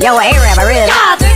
Yo, A-Rap, I really.